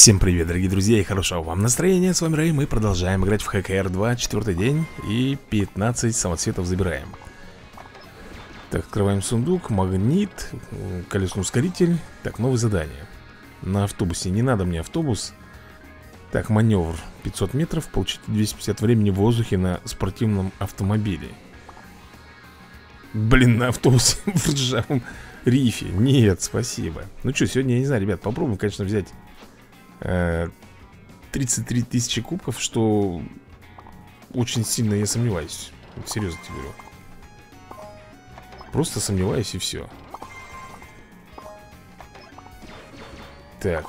Всем привет, дорогие друзья, и хорошего вам настроения. С вами Рэй, мы продолжаем играть в ХКР 2, четвертый день, и 15 самоцветов забираем. Так, открываем сундук, магнит, колесный ускоритель. Так, новое задание. На автобусе, не надо мне автобус. Так, маневр, 500 метров, получите 250 времени в воздухе на спортивном автомобиле. Блин, на автобусе в ржавом рифе. Нет, спасибо. Ну что, сегодня, я не знаю, ребят, попробуем, конечно, взять 33 э, тысячи кубков, что очень сильно я сомневаюсь. Серьезно тебе говорю. Просто сомневаюсь и все. Так,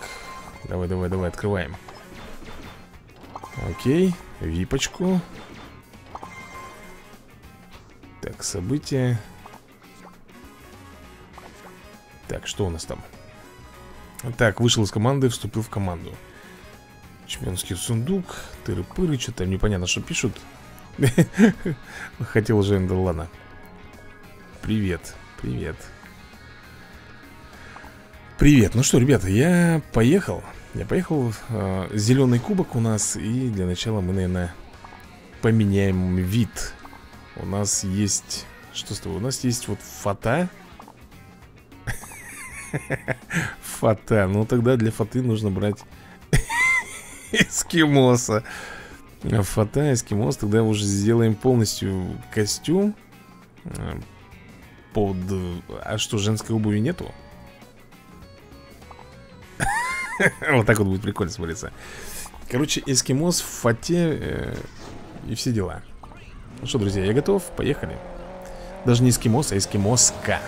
давай, давай, давай, открываем. Окей, випочку. Так, события. Так, что у нас там? Так, вышел из команды, вступил в команду. Чемпионский сундук Тыры-пыры, что-то непонятно, что пишут. Хотел да ладно Привет, привет. Привет, ну что, ребята, я поехал. Я поехал, э, зеленый кубок у нас И для начала мы, наверное, поменяем вид. У нас есть, что с тобой, у нас есть вот фата Фата. Ну тогда для фаты нужно брать эскимоса. Фата, эскимос. Тогда уже сделаем полностью костюм. Э, под... А что, женской обуви нету? Вот так вот будет прикольно смотреться. Короче, эскимос в фате э, и все дела. Ну что, друзья, я готов. Поехали. Даже не эскимос, а эскимоска.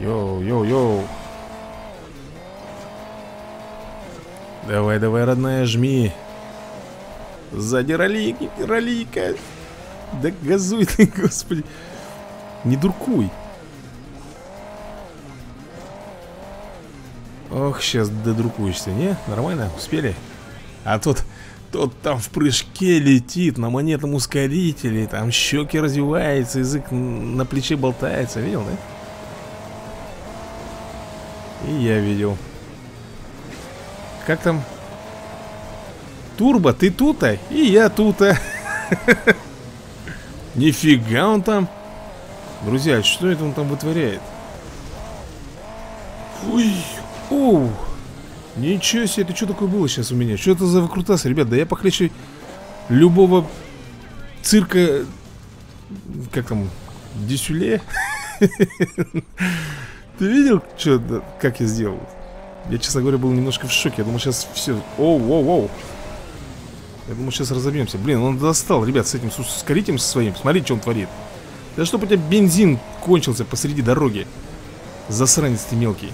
Йоу, йоу, йоу. Давай, давай, родная, жми. Сзади ролики, ролика. Да газуй ты, господи. Не дуркуй. Ох, сейчас додрукуешься, не? Нормально? Успели? А тот, тот там в прыжке летит на монетном ускорителе, там щеки развиваются, язык на плече болтается, видел, да? И я видел. Как там? Турбо, ты тута, и я тута. Нифига он там. Друзья, что это он там вытворяет? Ой, оу. Ничего себе, это что такое было сейчас у меня? Что это за выкрутасы, ребят? Да я похлеще любого цирка... Как там? Десюле? Ты видел, что, как я сделал? Я, честно говоря, был немножко в шоке. Я думал, сейчас все... Оу, оу, оу. Я думал, сейчас разобьемся. Блин, он достал, ребят, с этим с ускорителем своим. Смотри, что он творит. Да чтобы у тебя бензин кончился посреди дороги. Засранец ты мелкий.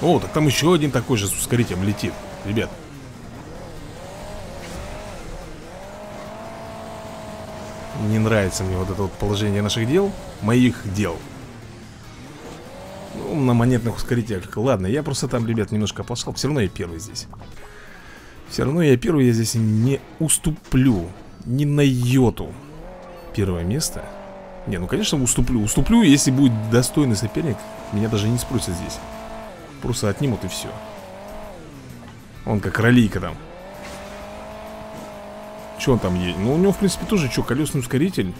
О, так там еще один такой же с ускорителем летит. Ребят. Не нравится мне вот это вот положение наших дел. Моих дел. Ну, на монетных ускорителях Ладно, я просто там, ребят, немножко оплошал Все равно я первый здесь Все равно я первый, я здесь не уступлю Ни на йоту. Первое место? Не, ну, конечно, уступлю. Уступлю, если будет достойный соперник Меня даже не спросят здесь. Просто отнимут и все Он как ролейка там. Что он там едет? Ну, у него, в принципе, тоже, что, колесный ускоритель?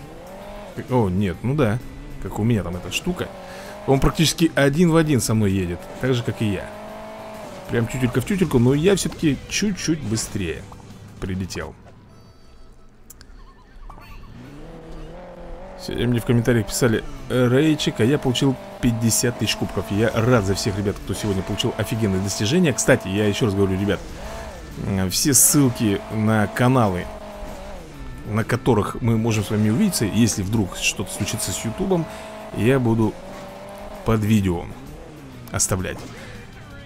О, нет, ну да Как у меня там эта штука он практически один в один со мной едет Так же, как и я. Прям тютелька в тютельку Но я все-таки чуть-чуть быстрее Прилетел. Сегодня мне в комментариях писали Рейчик, а я получил 50 тысяч кубков. Я рад за всех ребят, кто сегодня получил офигенные достижения Кстати, я еще раз говорю, ребят Все ссылки на каналы На которых мы можем с вами увидеться Если вдруг что-то случится с ютубом Я буду под видео оставлять.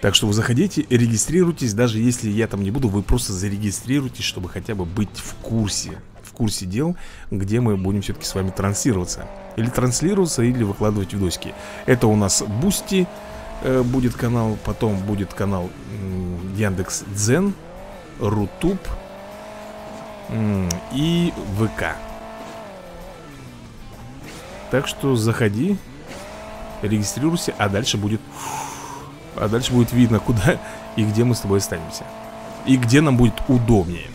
Так что вы заходите, регистрируйтесь, даже если я там не буду, вы просто зарегистрируйтесь, чтобы хотя бы быть в курсе, в курсе дел, где мы будем все-таки с вами транслироваться. Или транслироваться, или выкладывать видосики. Это у нас Boosty э, будет канал, потом будет канал э, Яндекс Дзен, Рутуб э, и ВК. Так что заходи, Регистрируйся, а дальше будет... А дальше будет видно, куда и где мы с тобой останемся. И где нам будет удобнее.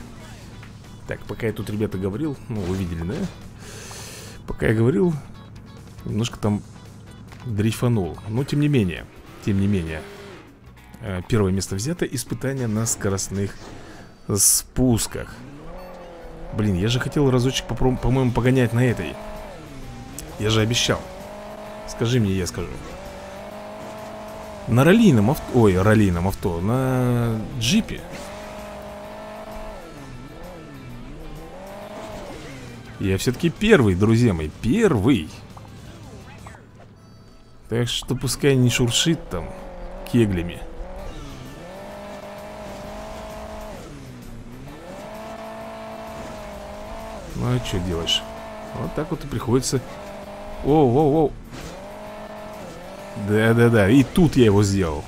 Так, пока я тут, ребята, говорил, ну, вы видели, да? Пока я говорил, немножко там дрейфанул. Но, тем не менее, тем не менее, э, первое место взято. Испытание на скоростных спусках. Блин, я же хотел разочек, по-моему, погонять на этой. Я же обещал. Скажи мне, я скажу. На раллийном авто... Ой, раллийном авто. На джипе. Я все-таки первый, друзья мои. Первый. Так что пускай не шуршит там кеглями. Ну а что делаешь? Вот так вот и приходится... Оу, оу, оу. Да-да-да, и тут я его сделал.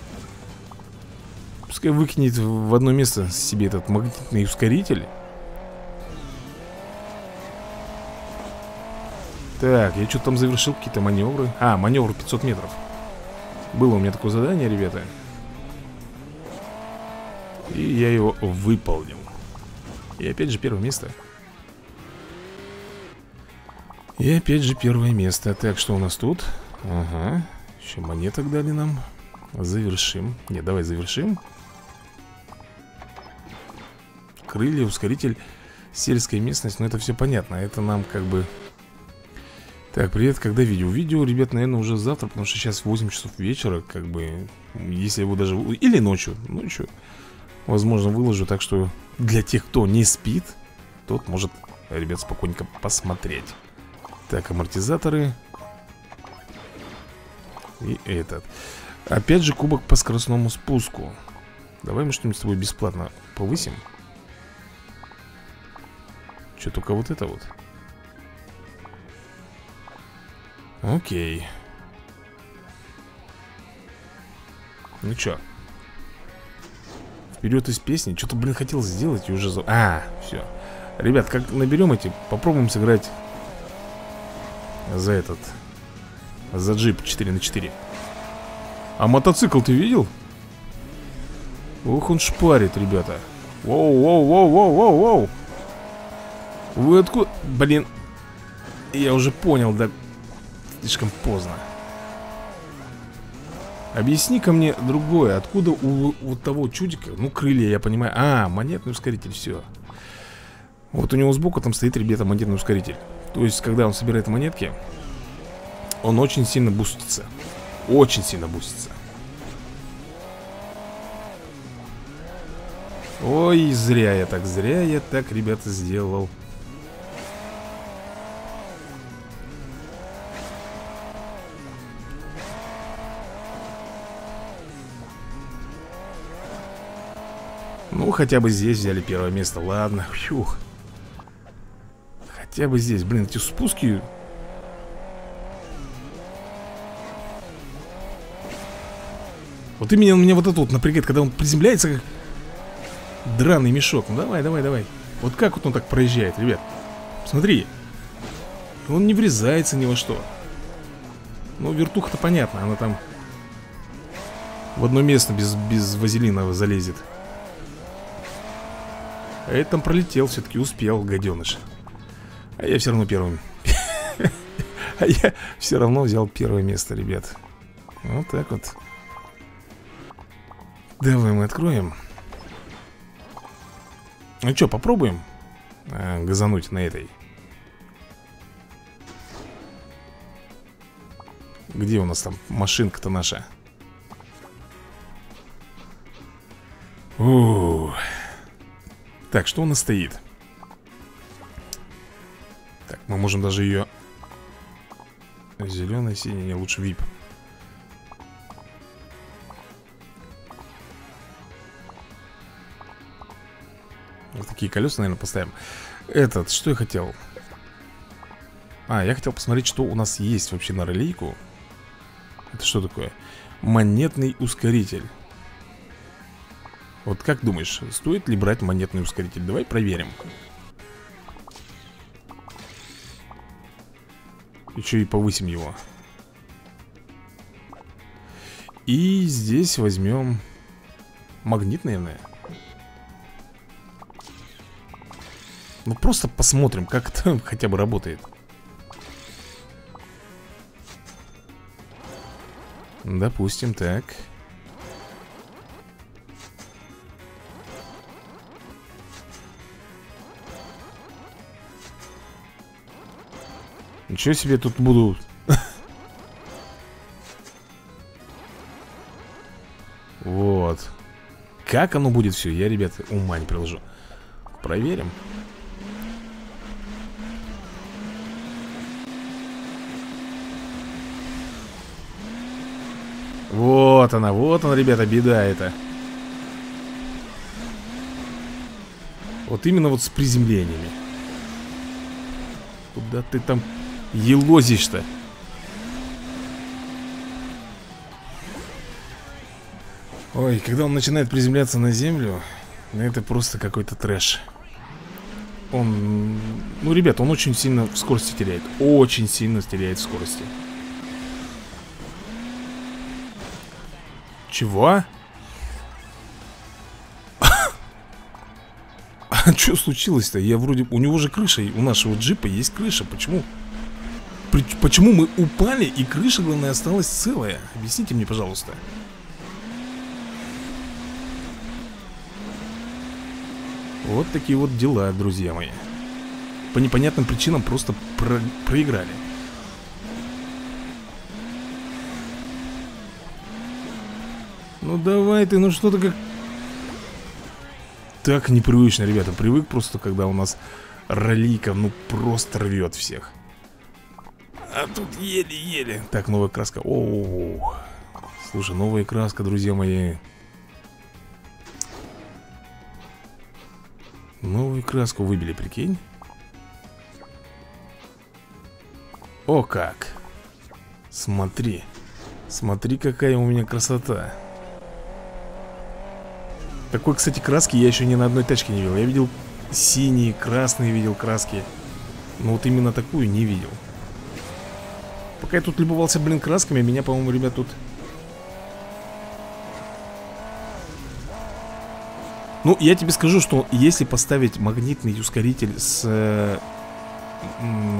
Пускай выкинет в одно место себе этот магнитный ускоритель. Так, я что-то там завершил какие-то маневры. А, маневр 500 метров. Было у меня такое задание, ребята. И я его выполнил. И опять же первое место. И опять же первое место. Так, что у нас тут? Ага, еще монеток дали нам Завершим Нет, давай завершим Крылья, ускоритель Сельская местность, но это все понятно Это нам как бы так, привет, когда видео? Видео, ребят, наверное, уже завтра, потому что сейчас 8 часов вечера, как бы, если его даже... Или ночью, ночью, возможно, выложу, так что для тех, кто не спит, тот может, ребят, спокойненько посмотреть. Так, амортизаторы. И этот. Опять же, кубок по скоростному спуску. Давай мы что-нибудь с тобой бесплатно повысим. Что, только вот это вот? Окей. Ну чё? Вперед из песни. Что-то, блин, хотел сделать и уже... А, все. Ребят, как наберем эти, попробуем сыграть за этот... За джип 4 на 4. А мотоцикл ты видел? Ох, он шпарит, ребята. Воу, воу, воу, воу, воу, воу. Вы откуда... Блин. Я уже понял, да Слишком поздно Объясни-ка мне другое Откуда у вот того чудика Ну, крылья, я понимаю А, монетный ускоритель, все Вот у него сбоку там стоит, ребята, монетный ускоритель То есть, когда он собирает монетки Он очень сильно бустится. Очень сильно бустится. Ой, зря я так, зря я так, ребята, сделал. Ну, хотя бы здесь взяли первое место Ладно, фух. Хотя бы здесь, блин, эти спуски Вот именно меня вот это вот напрягает Когда он приземляется как Драный мешок. Ну давай, давай, давай. Вот как вот он так проезжает, ребят? Смотри. Он не врезается ни во что. Ну, вертуха-то понятно Она там в одно место без, без вазелина залезет. А это там пролетел, все-таки успел, гаденыш А я все равно первым. А я все равно взял первое место, ребят. Вот так вот Давай мы откроем Ну что, попробуем а, Газануть на этой Где у нас там машинка-то наша? Ух так, что у нас стоит? Так, мы можем даже ее Зеленая, синяя, лучше VIP такие колеса, наверное, поставим Этот, что я хотел? А, я хотел посмотреть, что у нас есть вообще на релейку Это что такое? Монетный ускоритель вот как думаешь, стоит ли брать монетный ускоритель? Давай проверим Еще и повысим его И здесь возьмем магнит, наверное. Ну просто посмотрим, как это хотя бы работает. Допустим, так. Ничего себе тут буду Вот Как оно будет все, я, ребят, ума не приложу Проверим Вот она, вот она, ребята, беда это Вот именно вот с приземлениями. Куда ты там елозишь-то? Ой, когда он начинает приземляться на землю Это просто какой-то трэш. Он... Ну, ребят, он очень сильно в скорости теряет. Очень сильно теряет в скорости Чего? А что случилось-то? Я вроде... У него же крыша, у нашего джипа есть крыша Почему? Почему мы упали и крыша, главное, осталась целая? Объясните мне, пожалуйста Вот такие вот дела, друзья мои По непонятным причинам просто про... проиграли Ну давай ты, ну что ты как... Так непривычно, ребята. Привык просто, когда у нас ролика, ну просто рвет всех. А тут еле-еле. Так, новая краска. О, -о, О, Слушай, новая краска, друзья мои. Новую краску выбили, прикинь. О как. Смотри. Смотри, какая у меня красота такой, кстати, краски я еще ни на одной тачке не видел Я видел синие, красные видел краски Но вот именно такую не видел Пока я тут любовался, блин, красками Меня, по-моему, ребят, тут Ну, я тебе скажу, что если поставить магнитный ускоритель с,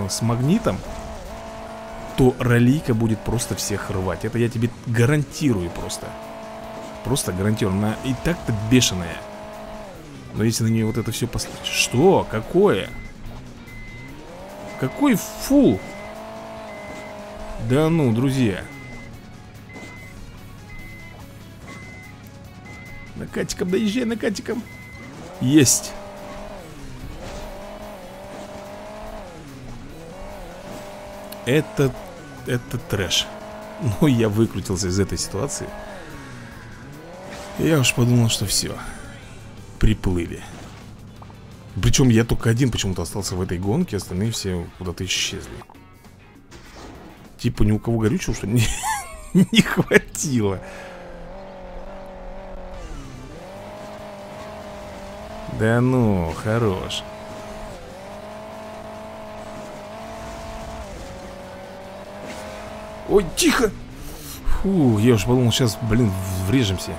с магнитом, то ролейка будет просто всех рвать. Это я тебе гарантирую просто. Просто гарантирую. Она и так-то бешеная. Но если на нее вот это все поставить... Что? Какое? Какой фул? Да ну, друзья. Накатиком доезжай, накатиком. Есть. Это... Это трэш. Ну, я выкрутился из этой ситуации. Я уж подумал, что все. Приплыли. Причем я только один почему-то остался в этой гонке, остальные все куда-то исчезли. Типа ни у кого горючего, что ли, не, хватило. Да ну, хорош. Ой, тихо! Фу, я уж подумал, сейчас, блин, врежемся.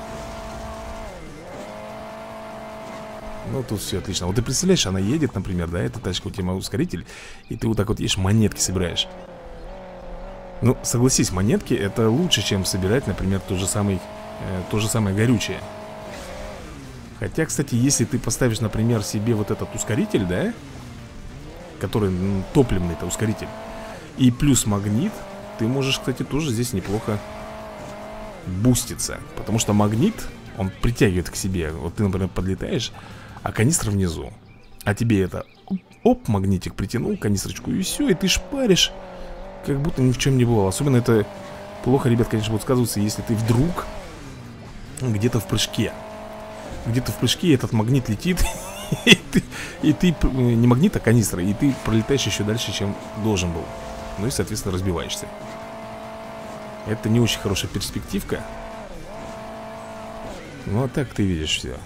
Ну, тут все отлично. Вот ты представляешь, она едет, например, да, эта тачка у тебя ускоритель, и ты вот так вот едешь, монетки собираешь. Ну, согласись, монетки это лучше, чем собирать, например, тот же самый, э, то же самое горючее. Хотя, кстати, если ты поставишь, например, себе вот этот ускоритель, да Который ну, топливный-то ускоритель И плюс магнит Ты можешь, кстати, тоже здесь неплохо буститься Потому что магнит, он притягивает к себе Вот ты, например, подлетаешь, а канистра внизу. А тебе это, оп, магнитик притянул канистрочку И все, и ты шпаришь Как будто ни в чем не было Особенно это плохо, ребят, конечно, будет сказываться Если ты вдруг где-то в прыжке. Где-то в прыжке этот магнит летит и ты, и ты, э, не магнит, а канистра И ты пролетаешь еще дальше, чем должен был. Ну и, соответственно, разбиваешься. Это не очень хорошая перспективка. Ну а так ты видишь все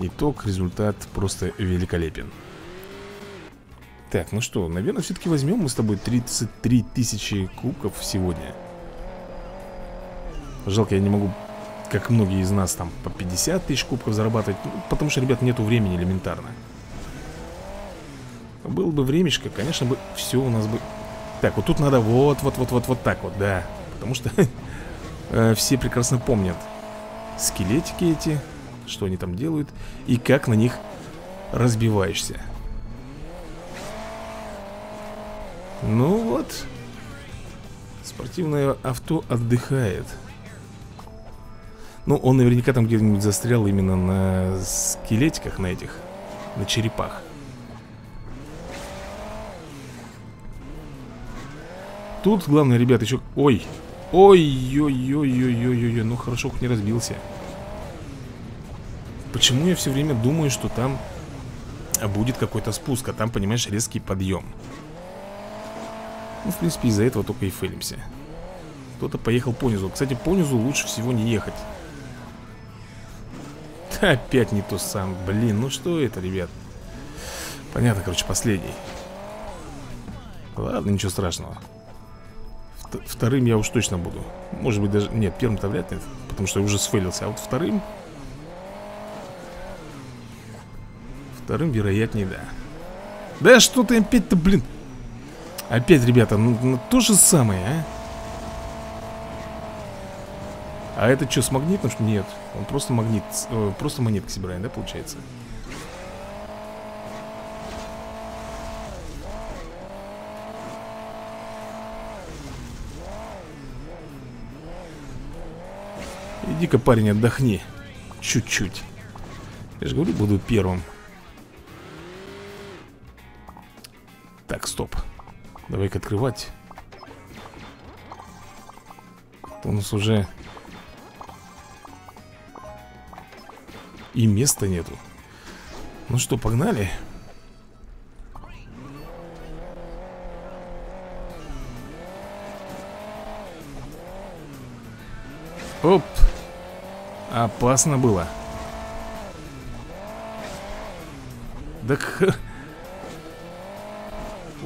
Итог, результат просто великолепен. Так, ну что, наверное, все-таки возьмем мы с тобой 33 тысячи кубков сегодня. Жалко, я не могу, как многие из нас, там по 50 тысяч кубков зарабатывать ну, Потому что, ребят, нету времени элементарно. Было бы времечко, конечно бы все у нас бы... Так, вот тут надо вот-вот-вот-вот вот так вот, да Потому что э, все прекрасно помнят Скелетики эти Что они там делают И как на них разбиваешься. Ну вот. Спортивное авто отдыхает. Ну, он наверняка там где-нибудь застрял именно на скелетиках, на этих На черепах. Тут главное, ребят, еще... Ой! Ой-ой-ой-ой-ой-ой-ой Ну, хорошо, хоть не разбился Почему я все время думаю, что там будет какой-то спуск, а там, понимаешь, резкий подъем ну, в принципе, из-за этого только и фейлимся Кто-то поехал по Кстати, по лучше всего не ехать. Опять не то сам. Блин, ну что это, ребят? Понятно, короче, последний. Ладно, ничего страшного. Вторым я уж точно буду. Может быть даже... Нет, первым-то вряд ли Потому что я уже сфейлился А вот вторым... Вторым, вероятнее, да Да что ты опять-то, блин Опять, ребята, ну, ну то же самое, а? А это что, с магнитом? Нет, он просто магнит, э, просто монетки собирает, да, получается? Иди-ка, парень, отдохни Чуть-чуть Я же говорю, буду первым Так, стоп. Давай-ка открывать. У нас уже И места нету. Ну что, погнали? Оп. Опасно было. Так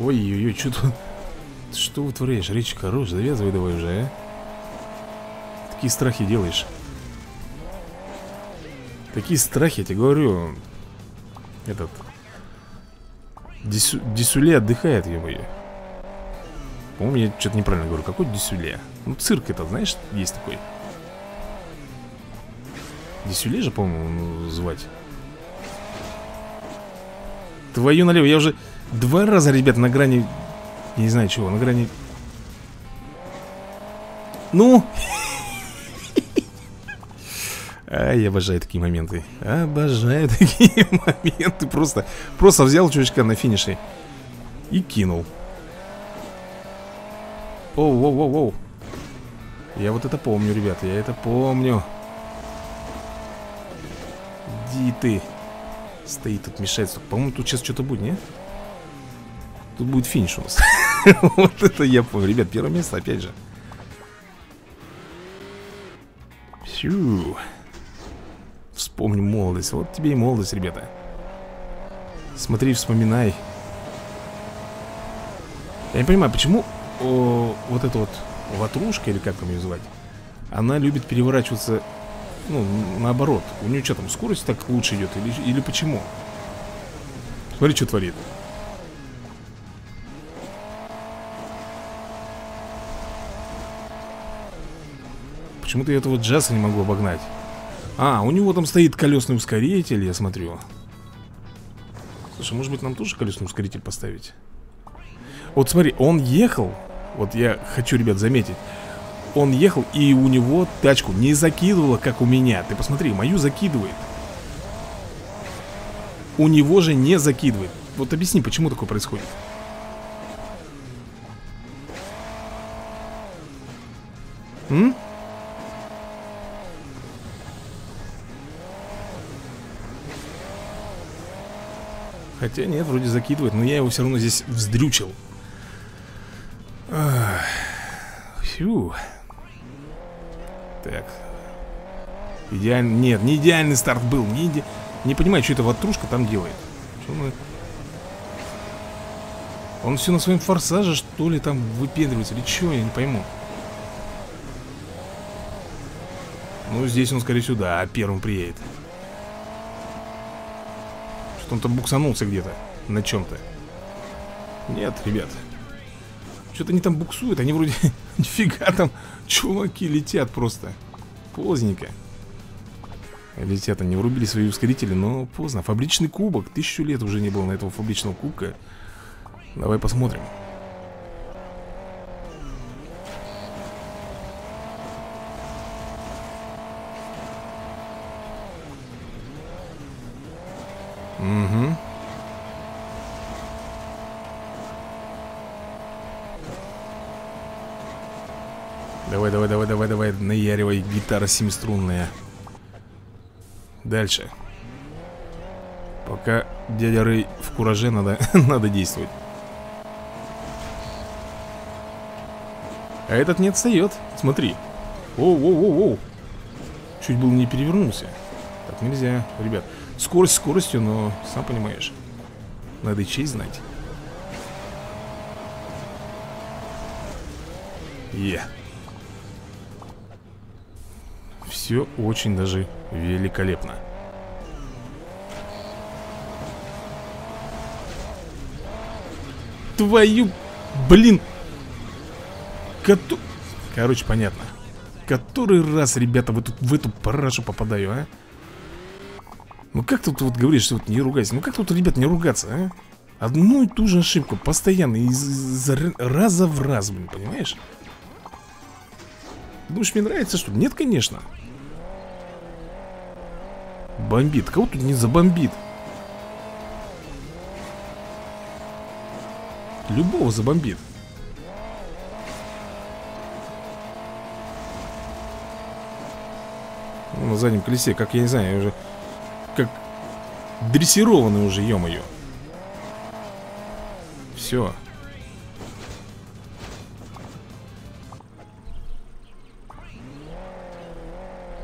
Ой-ой-ой, что тут... Что вытворяешь, речь хорош, завязывай давай уже, а? Такие страхи делаешь. Такие страхи, я тебе говорю Этот Дису... Дисуле отдыхает, ё-моё. По-моему, я что-то неправильно говорю. Какой Дисуле? Ну, цирк это, знаешь, есть такой. Дисуле же, по-моему, звать Твою налево, я уже Два раза, ребят, на грани... Я не знаю чего, на грани... Ну! А, я обожаю такие моменты. Обожаю такие моменты. Просто, просто взял чувачка на финише И кинул. Оу, оу, оу, оу. Я вот это помню, ребята, я это помню. Иди ты. Стоит тут, мешается. По-моему, тут сейчас что-то будет, не? Тут будет финиш у нас. Вот это я помню Ребят, первое место опять же. Фью. Вспомню молодость. Вот тебе и молодость, ребята. Смотри, вспоминай. Я не понимаю, почему о, Вот эта вот ватрушка Или как там ее звать Она любит переворачиваться Ну, наоборот. У нее что там, скорость так лучше идет Или, или почему? Смотри, что творит Почему-то я этого джаза не могу обогнать. А, у него там стоит колесный ускоритель, я смотрю. Слушай, может быть нам тоже колесный ускоритель поставить? Вот смотри, он ехал Вот я хочу, ребят, заметить Он ехал, и у него тачку не закидывало, как у меня. Ты посмотри, мою закидывает. У него же не закидывает. Вот объясни, почему такое происходит? М? Хотя нет, вроде закидывает, но я его все равно здесь вздрючил. Фью. Так. Идеальный... Нет, не идеальный старт был. Не, иде... не понимаю, что эта ватрушка там делает. Что он... Все на своем форсаже, что ли, там выпендривается? Или что, я не пойму. Ну, здесь он, скорее всего, да, первым приедет Что он там буксанулся где-то На чем-то Нет, ребят. Что-то они там буксуют Они вроде нифига там Чуваки летят просто. Поздненько. Летят они, врубили свои ускорители Но поздно, фабричный кубок. Тысячу лет уже не было на этого фабричного кубка. Давай посмотрим Давай, давай, давай, давай, давай, наяривай, гитара семиструнная. Дальше. Пока дядя Рэй в кураже, надо, надо действовать. А этот не отстает, смотри. Оу-оу-оу-оу. Чуть было не перевернулся. Так нельзя, ребят. Скорость скоростью, но сам понимаешь. Надо и честь знать. Е. Yeah. Все очень даже великолепно. Твою, блин. Коту... Короче, понятно. Который раз, ребята, в эту, в эту парашу попадаю, а? Ну как тут вот говоришь, что вот не ругайся? Ну как тут, ребят, не ругаться, а? Одну и ту же ошибку постоянно из, из раза в раз, блин, понимаешь? Думаешь, мне нравится, что? Нет, конечно. Бомбит. Кого тут не забомбит? Любого забомбит. Ну, на заднем колесе, как я не знаю, я уже как дрессированный уже, ё-моё. Все.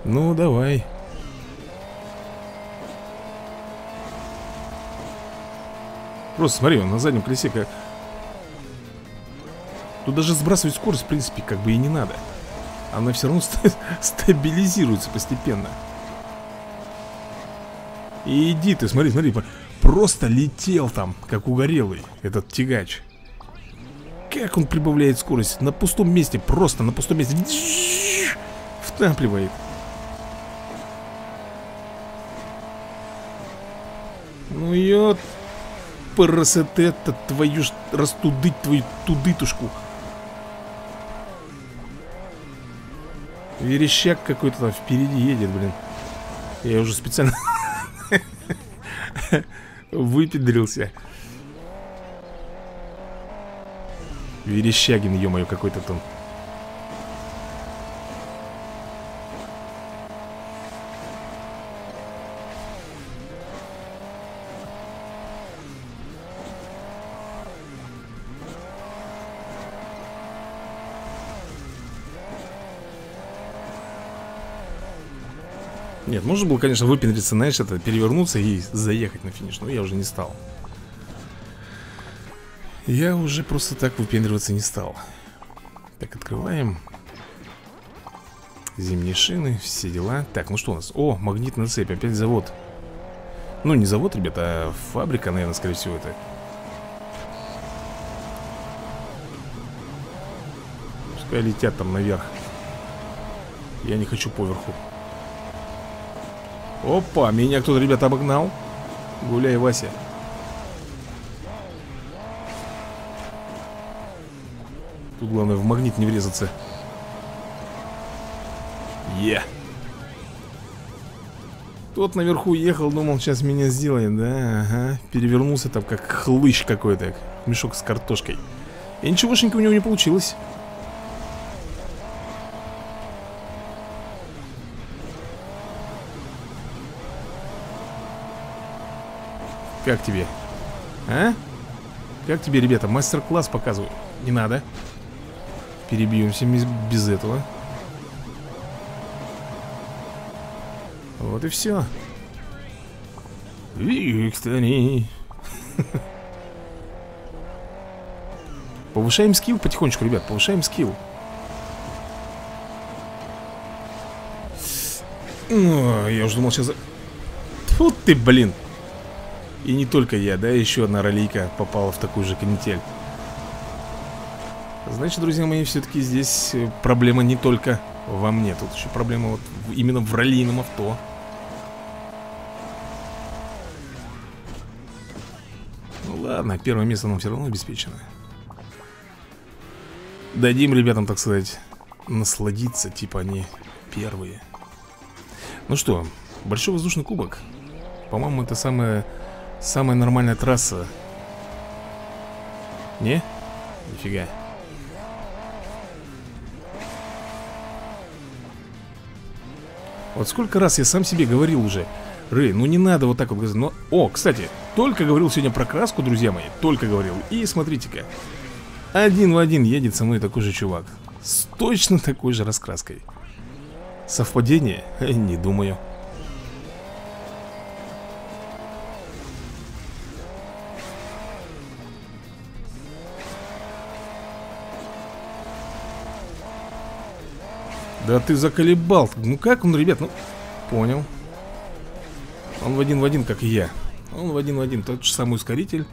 Ну, давай. Просто смотри, он на заднем колесе как... Тут даже сбрасывать скорость, в принципе, как бы и не надо. Она все равно стабилизируется постепенно. И иди ты, смотри, смотри, просто летел там, как угорелый, этот тягач. Как он прибавляет скорость на пустом месте, просто на пустом месте. Втапливает. Ну ё... Парасетета, твою ж... Растудыть твою тудытушку. Верещак какой-то там впереди едет, блин. Я уже специально... Выпедрился. Верещагин, ё-моё, какой-то там. Нет, можно было, конечно, выпендриться, знаешь, это перевернуться и заехать на финиш, но я уже не стал. Я уже просто так выпендриваться не стал. Так, открываем. Зимние шины, все дела. Так, ну что у нас? О, магнитная цепь, опять завод. Ну, не завод, ребята, а фабрика, наверное, скорее всего, это. Пускай летят там наверх. Я не хочу поверху. Опа, меня кто-то, ребята, обогнал. Гуляй, Вася. Тут главное в магнит не врезаться. Е. Тот наверху ехал, думал, сейчас меня сделает, да, ага. Перевернулся там как хлыщ какой-то Мешок с картошкой. И ничегошеньки у него не получилось Как тебе? А? Как тебе, ребята, мастер-класс показываю? Не надо Перебьемся без этого Вот и все Виктори Повышаем скилл потихонечку, ребят Повышаем скилл О, я уже думал сейчас... Фу ты, блин. И не только я, да, еще одна ролейка попала в такую же канитель. Значит, друзья мои, все-таки здесь э, проблема не только во мне. Тут еще проблема вот именно в ролейном авто. Ну ладно, первое место нам все равно обеспечено. Дадим ребятам, так сказать, насладиться, типа они первые. Ну что, большой воздушный кубок. По-моему, это самая, самая нормальная трасса. Не? Нифига. Вот сколько раз я сам себе говорил уже Рэй, ну не надо вот так вот Но, о, кстати, только говорил сегодня про краску, друзья мои Только говорил И смотрите-ка Один в один едет со мной такой же чувак С точно такой же раскраской Совпадение? Не думаю Да ты заколебал. Ну как он, ребят, ну Понял. Он в один в один, как и я. Он в один в один, тот же самый ускоритель.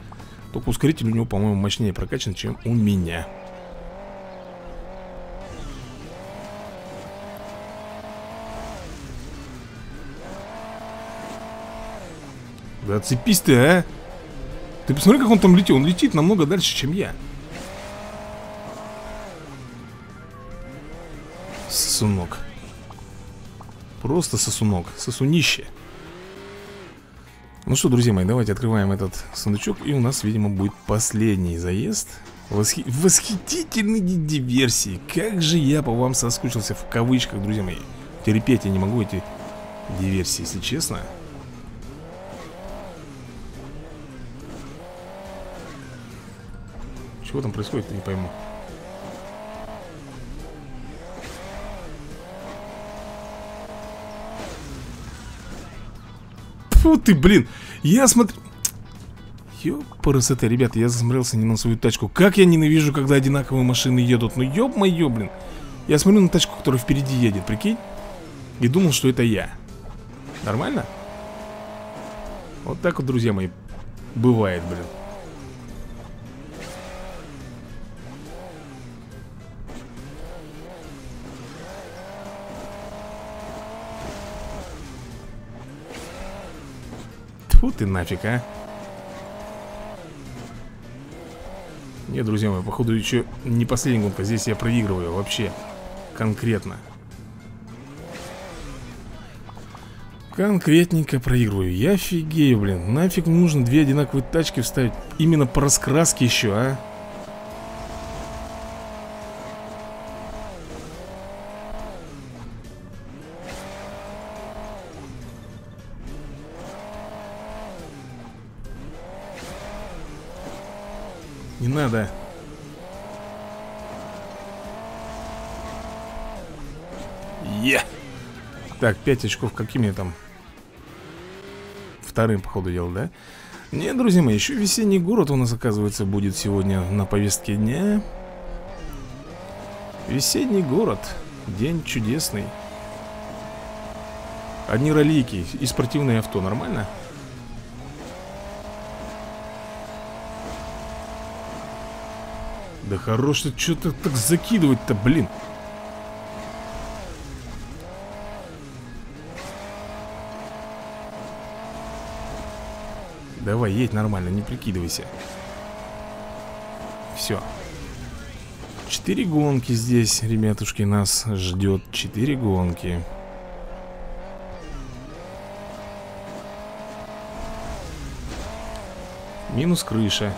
Только ускоритель у него, по-моему, мощнее прокачан, чем у меня. Да цепись ты, а! Ты посмотри, как он там летит Он летит намного дальше, чем я Сосунок. Просто сосунок, сосунище. Ну что, друзья мои, давайте открываем этот сундучок И у нас, видимо, будет последний заезд. Восхи... Восхитительные диверсии. Как же я по вам соскучился в кавычках, друзья мои. Терпеть я не могу эти диверсии, если честно. Чего там происходит, не пойму Фу ты, блин. Я смотрю... Ёпарасоте, ребята, я засмотрелся не на свою тачку. Как я ненавижу, когда одинаковые машины едут. Ну ёб-моё, блин. Я смотрю на тачку, которая впереди едет, прикинь. И думал, что это я. Нормально? Вот так вот, друзья мои Бывает, блин Фу ты нафиг, а. Нет, друзья мои, походу еще не последняя гонка Здесь я проигрываю вообще Конкретно. Конкретненько проигрываю. Я офигею, блин. Нафиг нужно две одинаковые тачки вставить Именно по раскраске еще, а Так, 5 очков какими там? Вторым, походу, делал, да? Нет, друзья мои, еще весенний город у нас, оказывается, будет сегодня на повестке дня. Весенний город. День чудесный. Одни ролики и спортивное авто. Нормально? Да хорош ты что-то так закидывать-то, блин Давай, едь нормально, не прикидывайся. Все Четыре гонки здесь, ребятушки, нас ждет Четыре гонки. Минус крыша.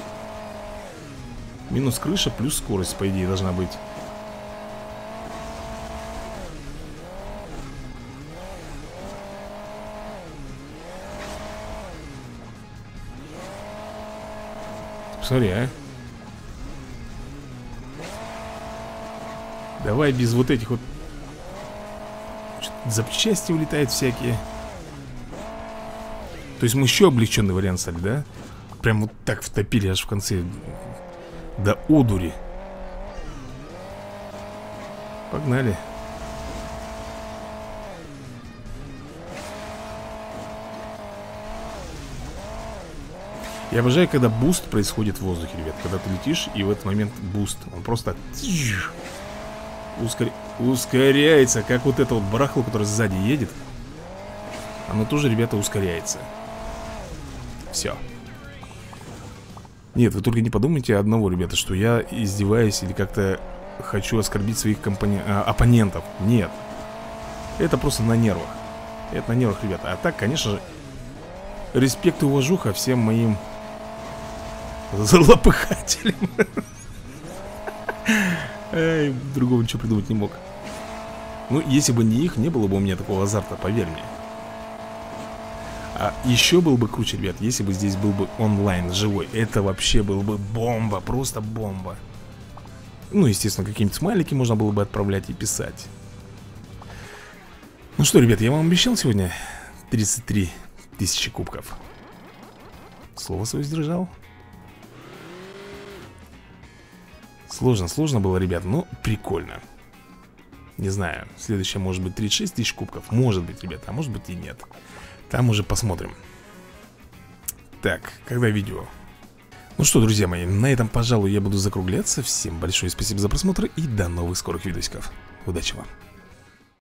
Минус крыша плюс скорость, по идее, должна быть Посмотри, а. Давай без вот этих вот. Запчасти улетают всякие. То есть мы еще облегченный вариант стали, да? Прям вот так втопили аж в конце. До одури. Погнали Я обожаю, когда boost происходит в воздухе, ребят Когда ты летишь, и в этот момент boost. Он просто ускор... ускоряется Как вот это вот барахло, которое сзади едет. Оно тоже, ребята, ускоряется. Все Нет, вы только не подумайте одного, ребята Что я издеваюсь или как-то хочу оскорбить своих компони... а, оппонентов. Нет. Это просто на нервах. Это на нервах, ребята. А так, конечно же Респект и уважуха всем моим Злопыхателем. Эй, другого ничего придумать не мог. Ну, если бы не их, не было бы у меня такого азарта, поверь мне. А еще был бы круче, ребят, если бы здесь был бы онлайн, живой. Это вообще был бы бомба, просто бомба. Ну, естественно, какие-нибудь смайлики можно было бы отправлять и писать. Ну что, ребят, я вам обещал сегодня 33 тысячи кубков. Слово свое сдержал Сложно, сложно было, ребят, но прикольно. Не знаю, следующее может быть 36 тысяч кубков Может быть, ребят, а может быть и нет. Там уже посмотрим. Так, когда видео? Ну что, друзья мои, на этом, пожалуй, я буду закругляться. Всем большое спасибо за просмотр И до новых скорых видосиков. Удачи вам